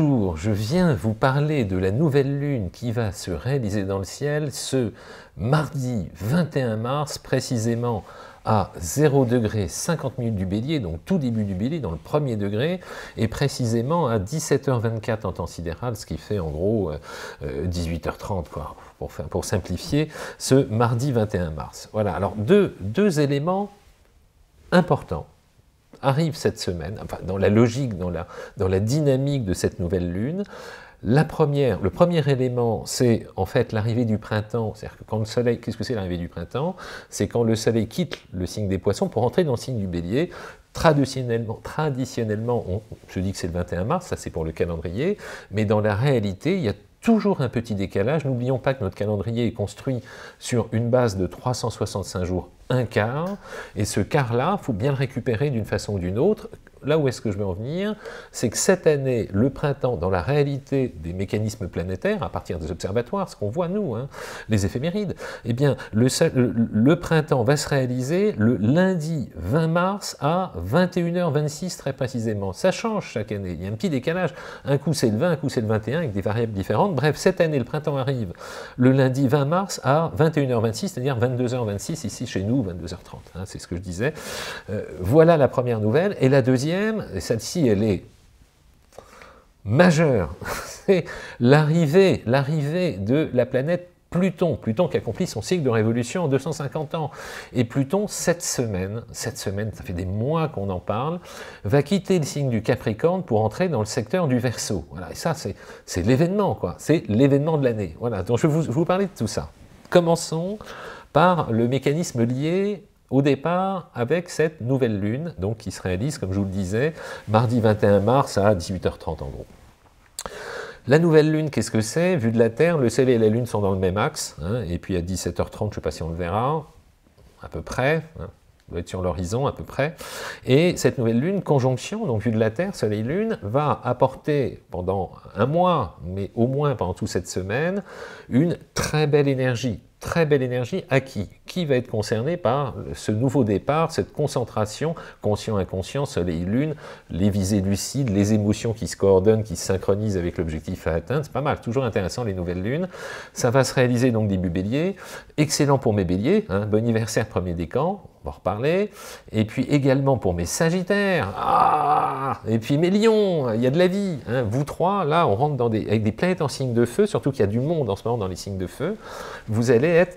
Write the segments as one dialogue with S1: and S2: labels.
S1: Bonjour, je viens vous parler de la nouvelle lune qui va se réaliser dans le ciel ce mardi 21 mars, précisément à 0 degré 50 minutes du bélier, donc tout début du bélier, dans le premier degré, et précisément à 17h24 en temps sidéral, ce qui fait en gros 18h30, euh, quoi, pour, simplifier, ce mardi 21 mars. Voilà, alors deux éléments importants arrive cette semaine, enfin, dans la logique, dans la, dans la dynamique de cette nouvelle lune. La première, le premier élément, c'est en fait l'arrivée du printemps. C'est-à-dire que quand le soleil, qu'est-ce que c'est l'arrivée du printemps? C'est quand le soleil quitte le signe des poissons pour entrer dans le signe du bélier. Traditionnellement, traditionnellement on, je dis que c'est le 21 mars, ça c'est pour le calendrier, mais dans la réalité, il y a toujours un petit décalage. N'oublions pas que notre calendrier est construit sur une base de 365 jours, un quart, et ce quart-là, il faut bien le récupérer d'une façon ou d'une autre là où est-ce que je veux en venir, c'est que cette année, le printemps, dans la réalité des mécanismes planétaires, à partir des observatoires, ce qu'on voit nous, hein, les éphémérides, eh bien, le, printemps va se réaliser le lundi 20 mars à 21h26 très précisément. Ça change chaque année, il y a un petit décalage. Un coup c'est le 20, un coup c'est le 21 avec des variables différentes. Bref, cette année, le printemps arrive le lundi 20 mars à 21h26, c'est-à-dire 22h26 ici chez nous, 22h30, hein, c'est ce que je disais. Euh, voilà la première nouvelle. Et la deuxième, et celle-ci elle est majeure, c'est l'arrivée, l'arrivée de la planète Pluton, Pluton qui accomplit son cycle de révolution en 250 ans. Et Pluton, cette semaine, cette semaine, ça fait des mois qu'on en parle, va quitter le signe du Capricorne pour entrer dans le secteur du Verseau. Voilà, et ça, c'est l'événement, quoi. C'est l'événement de l'année. Voilà, donc je vais vous, vous parler de tout ça. Commençons par le mécanisme lié au départ avec cette nouvelle lune, donc qui se réalise, comme je vous le disais, mardi 21 mars à 18h30 en gros. La nouvelle lune, qu'est-ce que c'est? Vu de la Terre, le Soleil et la Lune sont dans le même axe, hein, et puis à 17h30, je ne sais pas si on le verra, à peu près, hein, doit être sur l'horizon à peu près, et cette nouvelle lune, conjonction, donc vue de la Terre, Soleil-Lune, va apporter pendant un mois, mais au moins pendant toute cette semaine, une très belle énergie, très belle énergie à qui Qui va être concerné par ce nouveau départ, cette concentration, conscient-inconscient, soleil-lune, les visées lucides, les émotions qui se coordonnent, qui se synchronisent avec l'objectif à atteindre, c'est pas mal, toujours intéressant les nouvelles lunes. Ça va se réaliser donc début bélier, excellent pour mes béliers, hein, bon anniversaire premier décan, on va en reparler, et puis également pour mes sagittaires, ah, et puis mes lions, il y a de la vie, hein. vous trois, là on rentre avec des planètes en signe de feu, surtout qu'il y a du monde en ce moment dans les signes de feu, vous allez être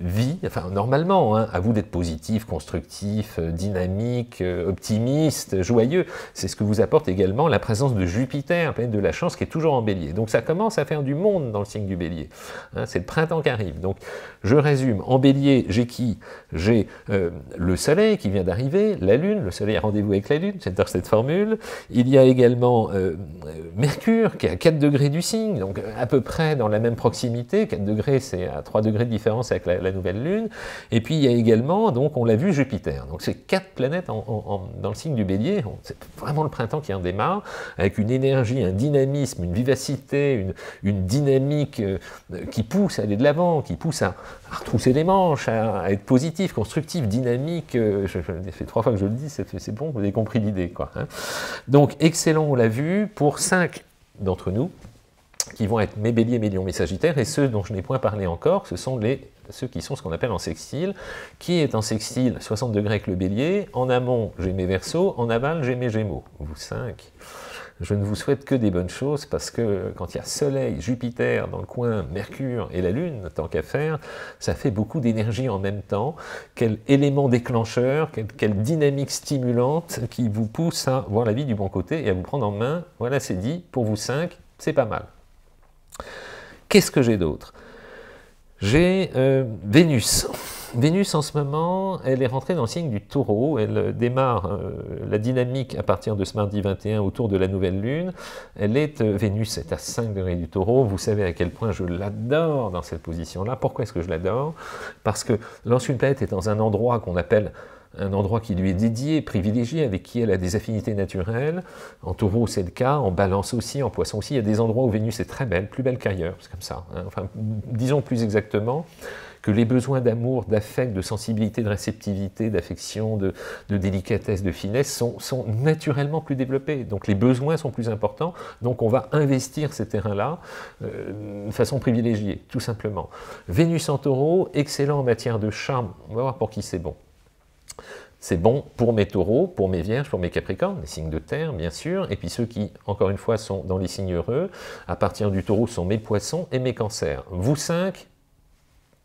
S1: ravi, enfin normalement, hein, à vous d'être positif, constructif, euh, dynamique, euh, optimiste, joyeux. C'est ce que vous apporte également la présence de Jupiter, planète de la chance, qui est toujours en bélier. Donc ça commence à faire du monde dans le signe du bélier. Hein, c'est le printemps qui arrive. Donc je résume, en bélier, j'ai qui? J'ai euh, le soleil qui vient d'arriver, la lune, le soleil a rendez-vous avec la lune, dans cette formule. Il y a également Mercure qui est à 4 degrés du signe, donc à peu près dans la même proximité, 4 degrés c'est à 3 degrés de différence avec la, nouvelle Lune. Et puis il y a également, donc on l'a vu, Jupiter. Donc c'est quatre planètes dans le signe du bélier. C'est vraiment le printemps qui en démarre, avec une énergie, un dynamisme, une vivacité, une, dynamique euh, qui pousse à aller de l'avant, qui pousse à, retrousser les manches, à, être positif, constructif, dynamique. Euh, je, fait trois fois que je le dis, c'est bon, vous avez compris l'idée. quoi. Hein. Donc excellent, on l'a vu, pour cinq d'entre nous, qui vont être mes béliers, mes lions, mes sagittaires, et ceux dont je n'ai point parlé encore, ce sont les, ceux qui sont ce qu'on appelle en sextile. Qui est en sextile 60 degrés avec le bélier, en amont j'ai mes versos, en aval j'ai mes gémeaux, vous cinq. Je ne vous souhaite que des bonnes choses parce que quand il y a Soleil, Jupiter dans le coin, Mercure et la Lune, tant qu'à faire, ça fait beaucoup d'énergie en même temps. Quel élément déclencheur, quelle, dynamique stimulante qui vous pousse à voir la vie du bon côté et à vous prendre en main. Voilà, c'est dit, pour vous cinq, c'est pas mal. Qu'est-ce que j'ai d'autre? J'ai euh, Vénus. Vénus, en ce moment, elle est rentrée dans le signe du taureau. Elle démarre euh, la dynamique à partir de ce mardi 21 autour de la nouvelle lune. Elle est, euh, Vénus est à 5 degrés du taureau. Vous savez à quel point je l'adore dans cette position-là. Pourquoi est-ce que je l'adore? Parce que lorsqu'une planète est dans un endroit qu'on appelle un endroit qui lui est dédié, privilégié, avec qui elle a des affinités naturelles. En taureau, c'est le cas, en balance aussi, en poisson aussi. Il y a des endroits où Vénus est très belle, plus belle qu'ailleurs, c'est comme ça. Hein. Enfin, disons plus exactement que les besoins d'amour, d'affect, de sensibilité, de réceptivité, d'affection, de, délicatesse, de finesse sont, naturellement plus développés. Donc les besoins sont plus importants, donc on va investir ces terrains-là euh, de façon privilégiée, tout simplement. Vénus en taureau, excellent en matière de charme, on va voir pour qui c'est bon. C'est bon pour mes taureaux, pour mes vierges, pour mes capricornes, les signes de terre, bien sûr, et puis ceux qui, encore une fois, sont dans les signes heureux, à partir du taureau, sont mes poissons et mes cancers. Vous cinq,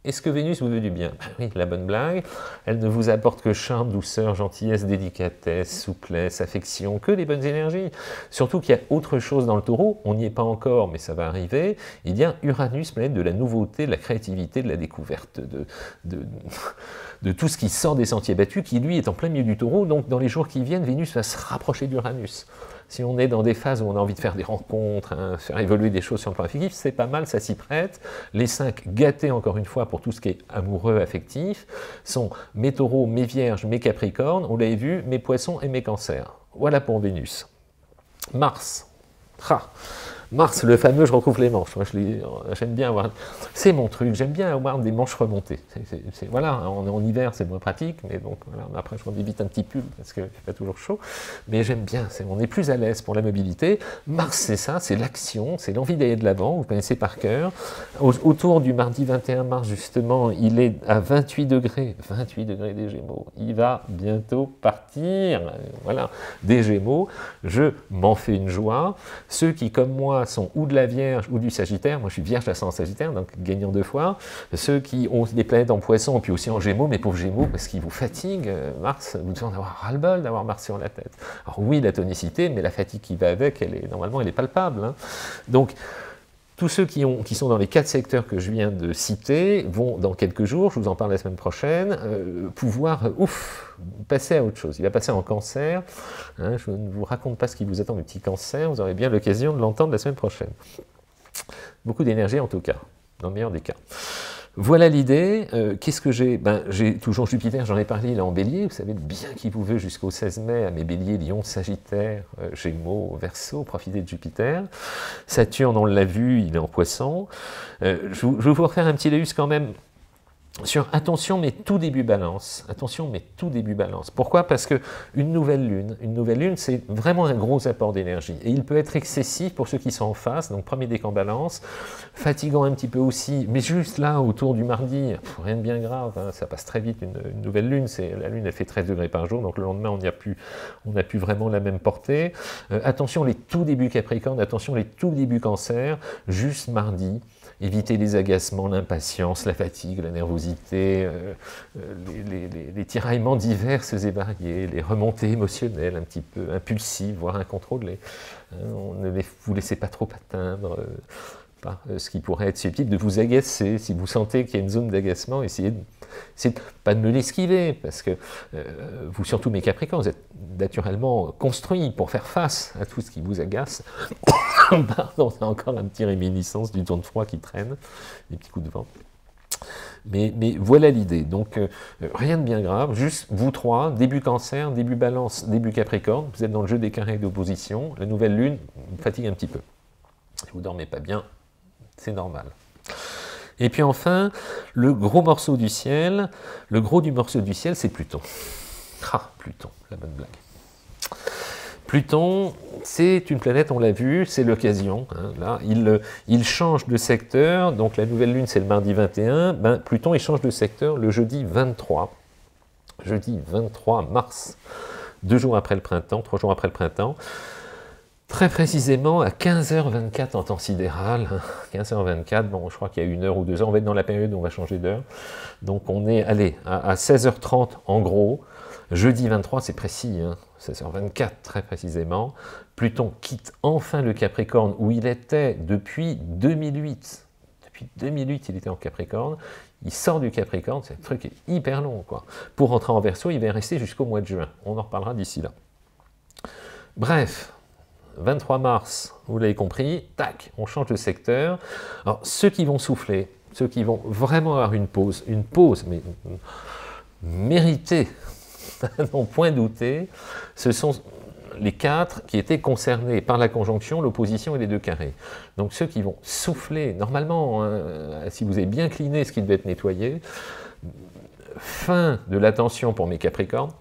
S1: est-ce que Vénus vous veut du bien? Ben Oui, la bonne blague. Elle ne vous apporte que charme, douceur, gentillesse, délicatesse, souplesse, affection, que les bonnes énergies. Surtout qu'il y a autre chose dans le taureau, on n'y est pas encore, mais ça va arriver. Il y a Uranus, planète de la nouveauté, de la créativité, de la découverte, de tout ce qui sort des sentiers battus, qui lui est en plein milieu du taureau, donc dans les jours qui viennent, Vénus va se rapprocher d'Uranus. Si on est dans des phases où on a envie de faire des rencontres, hein, faire évoluer des choses sur le plan affectif, c'est pas mal, ça s'y prête. Les cinq gâtés, encore une fois, pour tout ce qui est amoureux, affectif, sont mes taureaux, mes vierges, mes capricornes, on l'avait vu, mes poissons et mes cancers. Voilà pour Vénus. Mars. Mars, le fameux je recouvre les manches. Moi, j'aime bien avoir. C'est mon truc, j'aime bien avoir des manches remontées. voilà, en, hiver, c'est moins pratique, mais donc après, je m'en un petit pull parce qu'il fait pas toujours chaud. Mais j'aime bien, on est plus à l'aise pour la mobilité. Mars, c'est ça, c'est l'action, c'est l'envie d'aller de l'avant, vous connaissez par cœur. autour du mardi 21 mars, justement, il est à 28 degrés, 28 degrés des Gémeaux. Il va bientôt partir. Voilà, des Gémeaux. Je m'en fais une joie. Ceux qui, comme moi, sont ou de la Vierge ou du Sagittaire. Moi, je suis Vierge en Sagittaire, donc gagnant deux fois. Ceux qui ont des planètes en Poisson, puis aussi en Gémeaux, mais pauvres Gémeaux, parce qu'ils vous fatiguent, euh, Mars, vous devez en avoir ras-le-bol d'avoir Mars sur la tête. Alors oui, la tonicité, mais la fatigue qui va avec, elle est, normalement, elle est palpable. Hein. Donc, tous ceux qui, ont, qui, sont dans les quatre secteurs que je viens de citer vont, dans quelques jours, je vous en parle la semaine prochaine, euh, pouvoir, ouf, passer à autre chose. Il va passer en cancer. Hein, je ne vous raconte pas ce qui vous attend du petit cancer, vous aurez bien l'occasion de l'entendre la semaine prochaine. Beaucoup d'énergie en tout cas, dans le meilleur des cas. Voilà l'idée. Euh, qu'est-ce que j'ai? Ben, J'ai toujours Jupiter, j'en ai parlé, il est en bélier. Vous savez bien qui vous veut jusqu'au 16 mai à mes béliers, Lion, Sagittaire, euh, Gémeaux, Verseau, profitez de Jupiter. Saturne, on l'a vu, il est en poisson. Euh, je, vous refaire un petit Léus quand même sur attention mais tout début balance, attention mais tout début balance. Pourquoi? Parce que une nouvelle lune, une nouvelle lune c'est vraiment un gros apport d'énergie. Et il peut être excessif pour ceux qui sont en face, donc premier décan balance, fatigant un petit peu aussi, mais juste là autour du mardi, rien de bien grave, hein, ça passe très vite une, nouvelle lune, c'est la lune elle fait 13 degrés par jour, donc le lendemain on n'a plus, on vraiment la même portée. Euh, attention les tout débuts Capricorne, attention les tout débuts Cancer, juste mardi, éviter les agacements, l'impatience, la fatigue, la nervosité, euh, euh, les, tiraillements divers et variés, les remontées émotionnelles un petit peu impulsives, voire incontrôlées. Hein, on ne vous laissez pas trop atteindre. Euh, par ce qui pourrait être susceptible de vous agacer. Si vous sentez qu'il y a une zone d'agacement, essayez de c'est pas de me l'esquiver, parce que euh, vous, surtout mes Capricornes, vous êtes naturellement construits pour faire face à tout ce qui vous agace. Pardon, c'est encore un petit réminiscence du temps de froid qui traîne, des petits coups de vent. Mais, voilà l'idée. Donc, euh, rien de bien grave, juste vous trois, début cancer, début balance, début capricorne, vous êtes dans le jeu des carrés d'opposition, la nouvelle lune vous fatigue un petit peu. Si vous dormez pas bien, c'est normal. Et puis enfin, le gros morceau du ciel, le gros du morceau du ciel, c'est Pluton. Ah, Pluton, la bonne blague. Pluton, c'est une planète, on l'a vu, c'est l'occasion. Hein, il, il, change de secteur, donc la nouvelle lune, c'est le mardi 21. Ben, Pluton, il change de secteur le jeudi 23. Jeudi 23 mars, deux jours après le printemps, trois jours après le printemps. Très précisément à 15h24 en temps sidéral, 15h24, bon je crois qu'il y a une heure ou deux heures, on va être dans la période où on va changer d'heure, donc on est, allez, à, 16h30 en gros, jeudi 23 c'est précis, 16h24 hein, très précisément, Pluton quitte enfin le Capricorne où il était depuis 2008, depuis 2008 il était en Capricorne, il sort du Capricorne, c'est un truc hyper long quoi, pour rentrer en Verseau il va rester jusqu'au mois de juin, on en reparlera d'ici là. Bref, 23 mars, vous l'avez compris, tac, on change de secteur. Alors, ceux qui vont souffler, ceux qui vont vraiment avoir une pause, une pause, mais méritée, non point douter, ce sont les quatre qui étaient concernés par la conjonction, l'opposition et les deux carrés. Donc ceux qui vont souffler, normalement, hein, si vous avez bien cliné ce qui devait être nettoyé, fin de l'attention pour mes capricornes,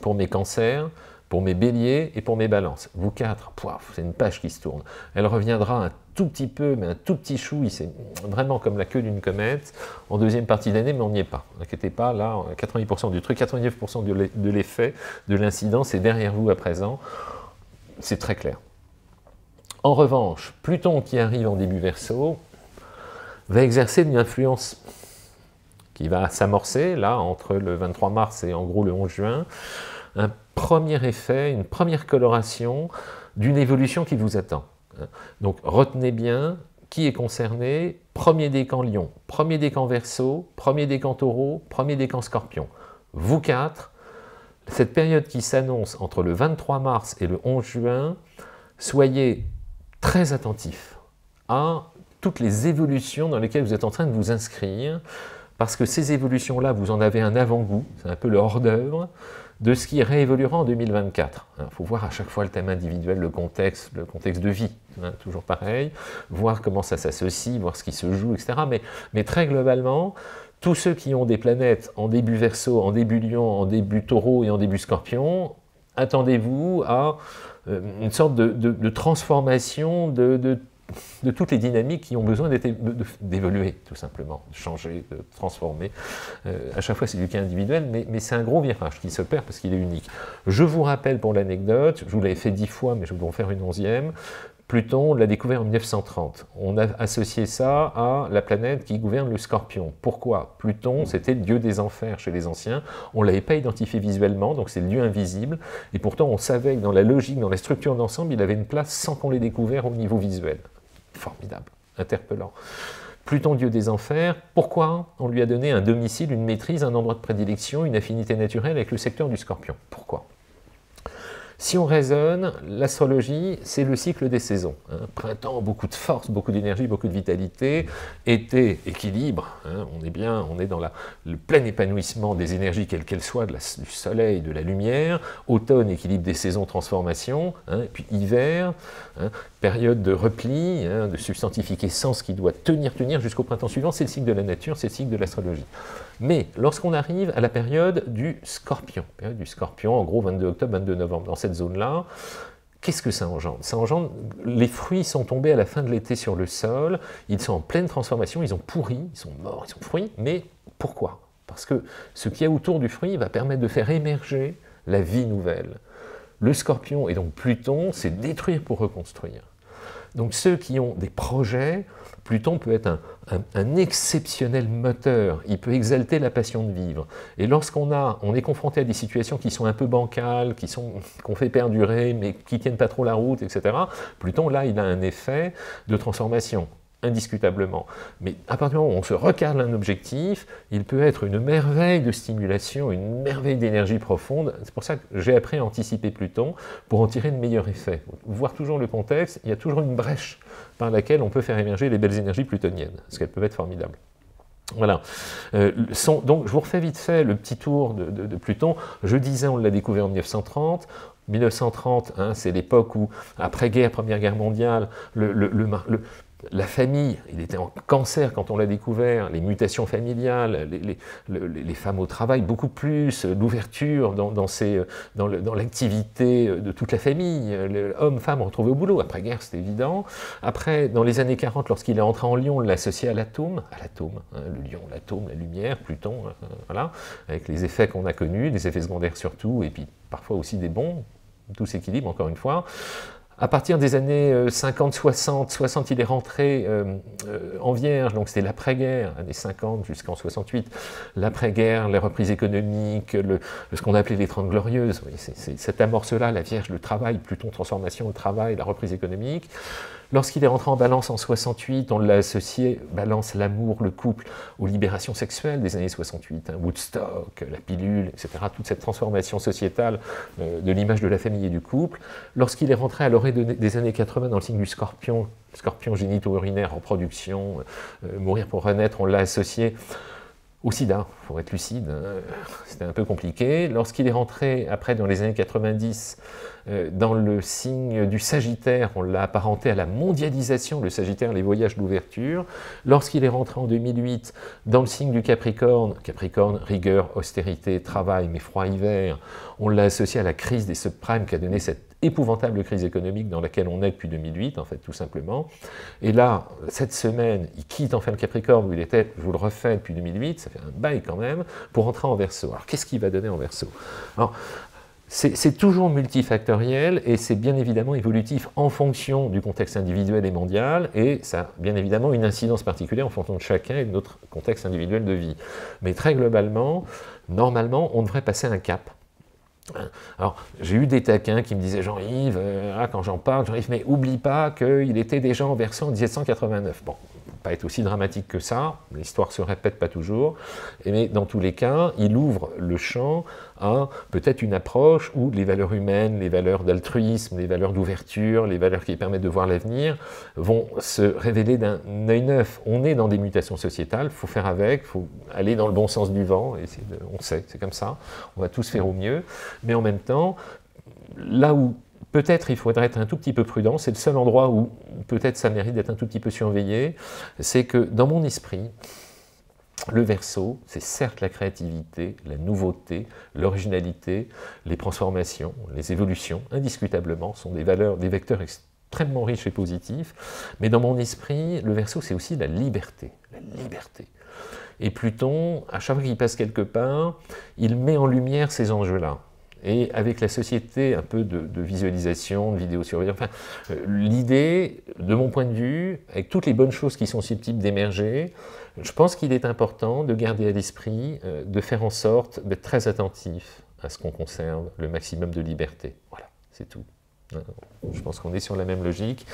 S1: pour mes cancers, pour mes béliers et pour mes balances. Vous quatre, c'est une page qui se tourne. Elle reviendra un tout petit peu, mais un tout petit chou, c'est vraiment comme la queue d'une comète, en deuxième partie d'année, mais on n'y est pas. N'inquiétez pas, là, 90% du truc, 99% de l'effet, de l'incident, c'est derrière vous à présent. C'est très clair. En revanche, Pluton qui arrive en début verso va exercer une influence qui va s'amorcer, là, entre le 23 mars et en gros le 11 juin, un premier effet, une première coloration d'une évolution qui vous attend. Donc retenez bien qui est concerné, premier décan lion, premier décan verso, premier décan taureau, premier décan scorpion. Vous quatre, cette période qui s'annonce entre le 23 mars et le 11 juin, soyez très attentifs à toutes les évolutions dans lesquelles vous êtes en train de vous inscrire, parce que ces évolutions-là, vous en avez un avant-goût, c'est un peu le hors-d'œuvre, de ce qui réévoluera en 2024. Il faut voir à chaque fois le thème individuel, le contexte, le contexte de vie, hein, toujours pareil, voir comment ça s'associe, voir ce qui se joue, etc. Mais, mais très globalement, tous ceux qui ont des planètes en début verso, en début lion, en début taureau et en début scorpion, attendez-vous à euh, une sorte de, transformation de de toutes les dynamiques qui ont besoin d'évoluer, tout simplement, de changer, de transformer. Euh, à chaque fois, c'est du cas individuel, mais, c'est un gros virage qui se perd parce qu'il est unique. Je vous rappelle pour l'anecdote, je vous l'avais fait dix fois, mais je vais en faire une onzième, Pluton, on l'a découvert en 1930. On a associé ça à la planète qui gouverne le scorpion. Pourquoi? Pluton, c'était le dieu des enfers chez les anciens. On ne l'avait pas identifié visuellement, donc c'est le dieu invisible. Et pourtant, on savait que dans la logique, dans la structure d'ensemble, il avait une place sans qu'on l'ait découvert au niveau visuel formidable, interpellant. Pluton, dieu des enfers, pourquoi on lui a donné un domicile, une maîtrise, un endroit de prédilection, une affinité naturelle avec le secteur du scorpion? Pourquoi? Si on raisonne, l'astrologie, c'est le cycle des saisons. Hein. Printemps, beaucoup de force, beaucoup d'énergie, beaucoup de vitalité. Été, équilibre. Hein. On est bien, on est dans le plein épanouissement des énergies, quelles qu'elles soient, du soleil, de la lumière. Automne, équilibre des saisons, transformation. Hein. Et puis hiver, période de repli, de substantifique essence qui doit tenir, tenir jusqu'au printemps suivant. C'est le cycle de la nature, c'est le cycle de l'astrologie. Mais lorsqu'on arrive à la période du scorpion, période du scorpion, en gros 22 octobre, 22 novembre, dans cette zone-là, Qu'est-ce que ça engendre? Ça engendre, les fruits sont tombés à la fin de l'été sur le sol, ils sont en pleine transformation, ils ont pourri, ils sont morts, ils sont fruits, mais pourquoi? Parce que ce qui est autour du fruit va permettre de faire émerger la vie nouvelle. Le scorpion et donc Pluton, c'est détruire pour reconstruire. Donc ceux qui ont des projets, Pluton peut être un, exceptionnel moteur, il peut exalter la passion de vivre. Et lorsqu'on on est confronté à des situations qui sont un peu bancales, qu'on fait perdurer, mais qui tiennent pas trop la route, etc., Pluton, là, il a un effet de transformation indiscutablement. Mais à partir du moment où on se recale un objectif, il peut être une merveille de stimulation, une merveille d'énergie profonde. C'est pour ça que j'ai appris à anticiper Pluton pour en tirer de meilleurs effets. Voir toujours le contexte, il y a toujours une brèche par laquelle on peut faire émerger les belles énergies plutoniennes, parce qu'elles peuvent être formidables. Voilà. Euh, donc, je vous refais vite fait le petit tour de, Pluton. Je disais, on l'a découvert en 1930. 1930, hein, c'est l'époque où, après-guerre, Première Guerre mondiale, le, le, la famille, il était en cancer quand on l'a découvert, les mutations familiales, les, femmes au travail, beaucoup plus, l'ouverture dans, l'activité de toute la famille, hommes-femmes retrouvés au boulot. Après-guerre, c'était évident. Après, dans les années 40, lorsqu'il est entré en Lyon, on à l'atome, à l'atome, hein, le lion, l'atome, la lumière, Pluton, euh, voilà, avec les effets qu'on a connus, des effets secondaires surtout, et puis parfois aussi des bons, tout s'équilibre encore une fois. À partir des années 50, 60, 60, il est rentré euh, euh, en Vierge, donc c'était l'après-guerre, années 50 jusqu'en 68, l'après-guerre, les reprises économiques, le, ce qu'on appelait les Trente Glorieuses, c'est cette amorce-là, la Vierge, le travail, Pluton, transformation, le travail, la reprise économique. Lorsqu'il est rentré en balance en 68, on l'a associé, balance l'amour, le couple, aux libérations sexuelles des années 68, hein, Woodstock, la pilule, etc., toute cette transformation sociétale euh, de l'image de la famille et du couple. Lorsqu'il est rentré à l'orée des années 80 dans le signe du scorpion, scorpion génito-urinaire en production, euh, mourir pour renaître, on l'a associé au sida, il faut être lucide, hein. c'était un peu compliqué. Lorsqu'il est rentré, après, dans les années 90, euh, dans le signe du Sagittaire, on l'a apparenté à la mondialisation, le Sagittaire, les voyages d'ouverture. Lorsqu'il est rentré en 2008 dans le signe du Capricorne, Capricorne, rigueur, austérité, travail, mais froid hiver, on l'a associé à la crise des subprimes qui a donné cette épouvantable crise économique dans laquelle on est depuis 2008, en fait, tout simplement. Et là, cette semaine, il quitte enfin le Capricorne, où il était, je vous le refais, depuis 2008, ça fait un bail quand même, pour entrer en Verseau. Alors, qu'est-ce qu'il va donner en Verseau? Alors, c'est toujours multifactoriel et c'est bien évidemment évolutif en fonction du contexte individuel et mondial et ça a bien évidemment une incidence particulière en fonction de chacun et de notre contexte individuel de vie. Mais très globalement, normalement, on devrait passer un cap. Alors, j'ai eu des taquins qui me disaient Jean-Yves, euh, ah, quand j'en parle, Jean-Yves, mais oublie pas qu'il était déjà en version 1789. Bon, pas être aussi dramatique que ça, l'histoire se répète pas toujours, mais dans tous les cas, il ouvre le champ à peut-être une approche où les valeurs humaines, les valeurs d'altruisme, les valeurs d'ouverture, les valeurs qui permettent de voir l'avenir vont se révéler d'un œil neuf. On est dans des mutations sociétales, faut faire avec, faut aller dans le bon sens du vent, on sait, c'est comme ça, on va tous faire au mieux, mais en même temps, là où Peut-être il faudrait être un tout petit peu prudent, c'est le seul endroit où peut-être ça mérite d'être un tout petit peu surveillé, c'est que dans mon esprit, le verso, c'est certes la créativité, la nouveauté, l'originalité, les transformations, les évolutions, indiscutablement, sont des valeurs, des vecteurs extrêmement riches et positifs, mais dans mon esprit, le verso, c'est aussi la liberté, la liberté. Et Pluton, à chaque fois qu'il passe quelque part, il met en lumière ces enjeux-là. Et avec la société un peu de, visualisation, de vidéosurveillance, enfin, euh, l'idée, de mon point de vue, avec toutes les bonnes choses qui sont susceptibles d'émerger, je pense qu'il est important de garder à l'esprit, euh, de faire en sorte d'être très attentif à ce qu'on conserve le maximum de liberté. Voilà, c'est tout. Je pense qu'on est sur la même logique.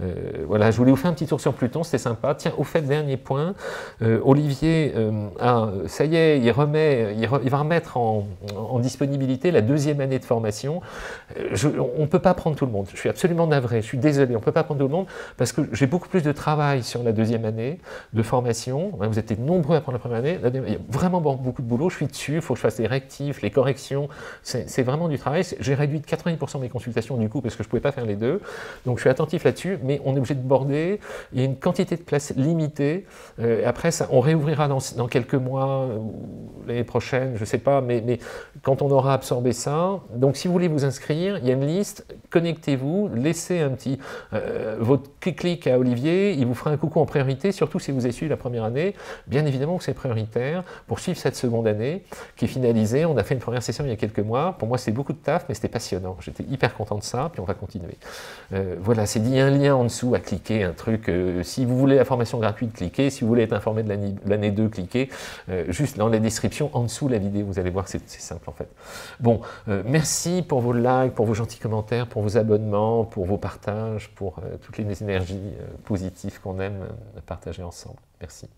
S1: Euh, voilà, je voulais vous faire un petit tour sur Pluton, c'était sympa. Tiens, au fait, dernier point, euh, Olivier, euh, ça y est, il, remet, il, va remettre en, disponibilité la deuxième année de formation. on ne peut pas prendre tout le monde, je suis absolument navré, je suis désolé, on ne peut pas prendre tout le monde parce que j'ai beaucoup plus de travail sur la deuxième année de formation. Vous êtes nombreux à prendre la première année, il y a vraiment beaucoup de boulot, je suis dessus, il faut que je fasse les rectifs, les corrections, c'est vraiment du travail. J'ai réduit de 90% de mes consultations du parce que je ne pouvais pas faire les deux. Donc je suis attentif là-dessus, mais on est obligé de border. Il y a une quantité de places limitée. Euh, après, ça, on réouvrira dans, quelques mois, l'année prochaine, je ne sais pas, mais, quand on aura absorbé ça. Donc si vous voulez vous inscrire, il y a une liste, connectez-vous, laissez un petit euh, votre clic à Olivier, il vous fera un coucou en priorité, surtout si vous avez suivi la première année. Bien évidemment que c'est prioritaire pour suivre cette seconde année qui est finalisée. On a fait une première session il y a quelques mois. Pour moi, c'était beaucoup de taf, mais c'était passionnant. J'étais hyper content de puis on va continuer. Euh, voilà, c'est dit un lien en dessous à cliquer, un truc. Euh, si vous voulez la formation gratuite, cliquez. Si vous voulez être informé de l'année 2, cliquez. Euh, juste dans la description, en dessous la vidéo, vous allez voir, c'est simple en fait. Bon, merci pour vos likes, pour vos gentils commentaires, pour vos abonnements, pour vos partages, pour toutes les énergies positives qu'on aime partager ensemble. Merci.